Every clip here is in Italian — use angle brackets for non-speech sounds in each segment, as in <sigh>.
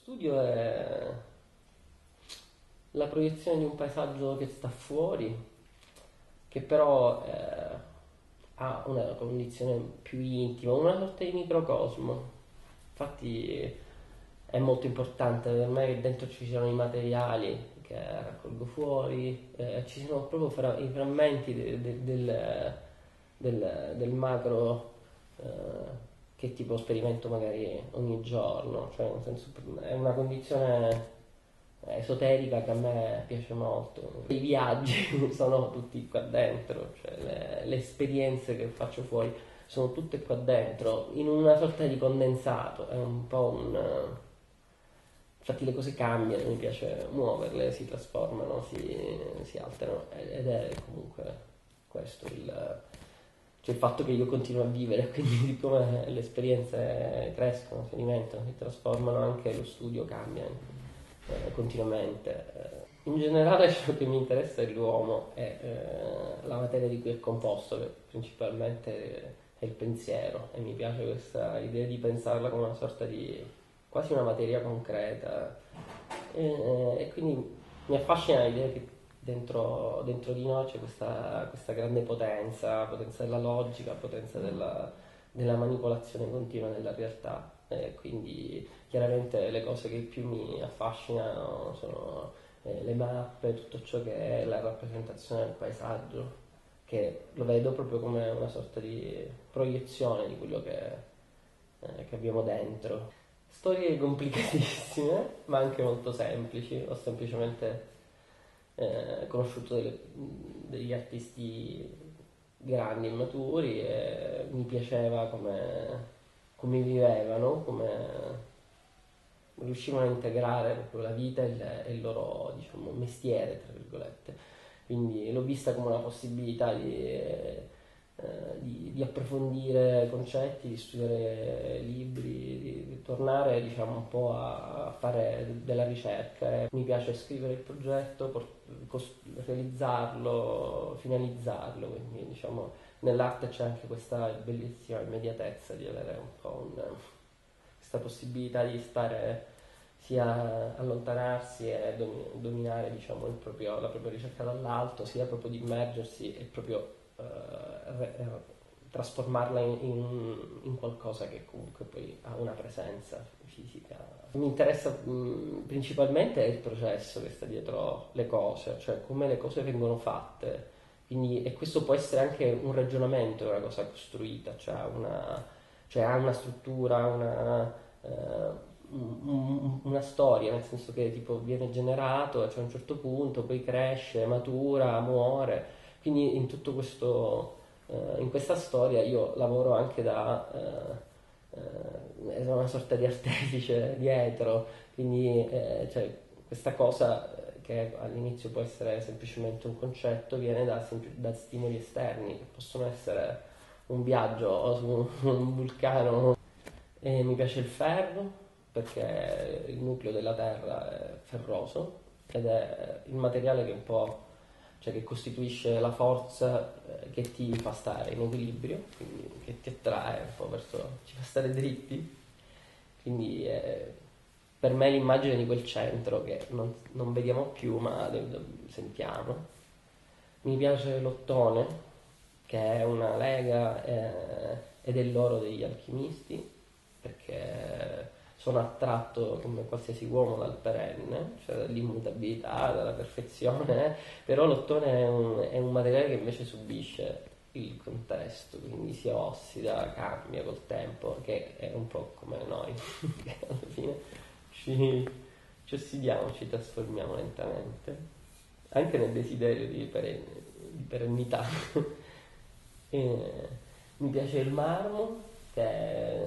studio è la proiezione di un paesaggio che sta fuori, che però eh, ha una condizione più intima, una sorta di microcosmo. Infatti è molto importante per me che dentro ci siano i materiali che raccolgo fuori, eh, ci sono proprio fra- i frammenti de- de- del, del, del, macro eh, che tipo sperimento magari ogni giorno, cioè nel senso è una condizione esoterica che a me piace molto. I viaggi <laughs> sono tutti qua dentro, cioè le, le, esperienze che faccio fuori sono tutte qua dentro, in una sorta di condensato, è un po' un... Infatti le cose cambiano, mi piace muoverle, si trasformano, si, si alterano ed è comunque questo il, cioè il fatto che io continuo a vivere, <laughs> quindi siccome le esperienze crescono, si alimentano, si trasformano, anche lo studio cambia eh, continuamente. Eh, in generale <laughs> ciò che mi interessa è l'uomo e eh, la materia di cui è composto, che principalmente è il pensiero e mi piace questa idea di pensarla come una sorta di quasi una materia concreta e, e quindi mi affascina l'idea che dentro, dentro di noi c'è questa, questa, grande potenza, potenza della logica, potenza della, della manipolazione continua della realtà e quindi chiaramente le cose che più mi affascinano sono eh, le mappe, tutto ciò che è la rappresentazione del paesaggio, che lo vedo proprio come una sorta di proiezione di quello che, eh, che abbiamo dentro. Storie complicatissime, ma anche molto semplici. Ho semplicemente eh, conosciuto delle, degli artisti grandi e maturi e mi piaceva come, come vivevano, come riuscivano a integrare la vita e il, il loro diciamo, mestiere, tra virgolette. Quindi l'ho vista come una possibilità di, eh, di, di, approfondire concetti, di studiare libri, di, di tornare diciamo, un po' a, fare della ricerca. Mi piace scrivere il progetto, realizzarlo, finalizzarlo, quindi diciamo, nell'arte c'è anche questa bellissima immediatezza di avere un po' un questa possibilità di stare sia allontanarsi e dominare diciamo, proprio, la propria ricerca dall'alto, sia proprio di immergersi e proprio eh, re, trasformarla in, in, in, qualcosa che comunque poi ha una presenza fisica. Mi interessa mh, principalmente il processo che sta dietro le cose, cioè come le cose vengono fatte. Quindi, e questo può essere anche un ragionamento, una cosa costruita, cioè una, cioè ha una struttura, una, uh, una storia, nel senso che tipo viene generato, cioè a un certo punto, poi cresce, matura, muore, quindi in tutto questo, uh, in questa storia io lavoro anche da uh, una sorta di artefice dietro, quindi eh, cioè, questa cosa che all'inizio può essere semplicemente un concetto viene da, da stimoli esterni che possono essere un viaggio su un vulcano. E mi piace il ferro perché il nucleo della Terra è ferroso ed è il materiale che un po' cioè che costituisce la forza eh, che ti fa stare in equilibrio, quindi che ti attrae un po' verso, ci fa stare dritti. Quindi è per me l'immagine di quel centro che non, non vediamo più ma sentiamo. Mi piace l'ottone che è una lega eh, ed è l'oro degli alchimisti, perché sono attratto come qualsiasi uomo dal perenne, cioè dall'immutabilità, dalla perfezione, <laughs> però l'ottone è un, è un materiale che invece subisce il contesto, quindi si ossida, cambia col tempo, che è un po' come noi, <laughs> che alla fine ci, ci ossidiamo, ci trasformiamo lentamente, anche nel desiderio di, peren- di perennità. <laughs> E mi piace il marmo, che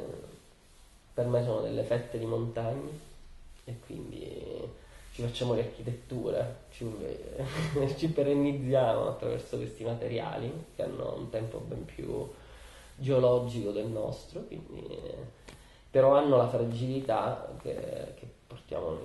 per me sono delle fette di montagna e quindi ci facciamo l'architettura, ci, <laughs> ci perennizziamo attraverso questi materiali che hanno un tempo ben più geologico del nostro, quindi, però hanno la fragilità che, che portiamo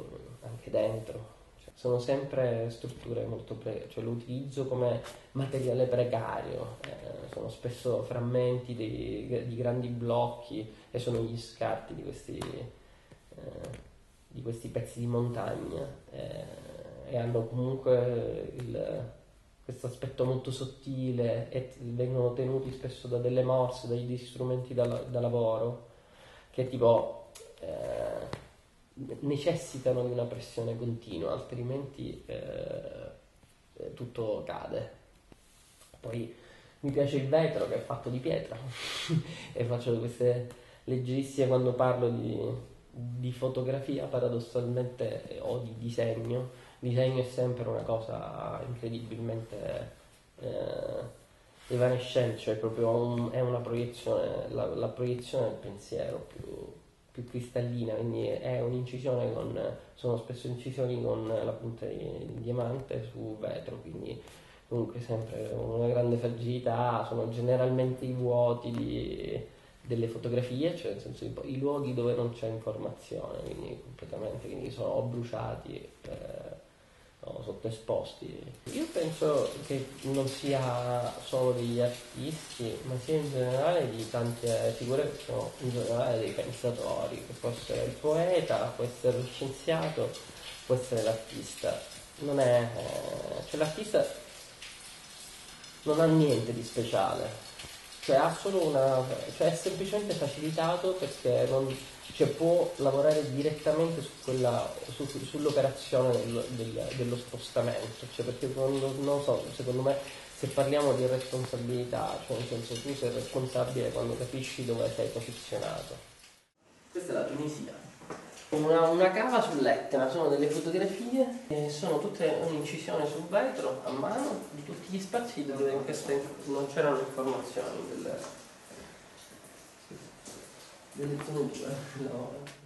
anche dentro sono sempre strutture molto pre- cioè lo utilizzo come materiale precario, eh, sono spesso frammenti di, di, grandi blocchi e sono gli scarti di questi, eh, di questi pezzi di montagna eh, e hanno comunque questo aspetto molto sottile e vengono tenuti spesso da delle morse, dagli strumenti da, da lavoro che tipo eh, necessitano di una pressione continua, altrimenti eh, tutto cade. Poi mi piace il vetro che è fatto di pietra <laughs> e faccio queste leggerissime quando parlo di, di fotografia paradossalmente o di disegno. Disegno è sempre una cosa incredibilmente eh, evanescente, cioè proprio un, è una proiezione, la, la proiezione del pensiero più, più cristallina, quindi è un'incisione con, sono spesso incisioni con la punta di diamante su vetro, quindi comunque sempre una grande fragilità, sono generalmente i vuoti di, delle fotografie, cioè nel senso i, luoghi dove non c'è informazione, quindi completamente, quindi sono bruciati. Eh, no, sottoesposti. Io penso che non sia solo degli artisti, ma sia in generale di tante figure che sono in generale dei pensatori, che può essere il poeta, può essere lo scienziato, può essere l'artista. Non è. Cioè l'artista non ha niente di speciale, cioè ha solo una. cioè è semplicemente facilitato perché non cioè può lavorare direttamente su quella, su, sull'operazione del, del, dello spostamento, cioè perché quando, non so, secondo me se parliamo di responsabilità, cioè nel senso tu sei responsabile quando capisci dove sei posizionato. Questa è la Tunisia. Una, una cava sull'Etna, sono delle fotografie, e sono tutte un'incisione sul vetro a mano di tutti gli spazi dove in queste non c'erano informazioni delle, delle zone 2. No.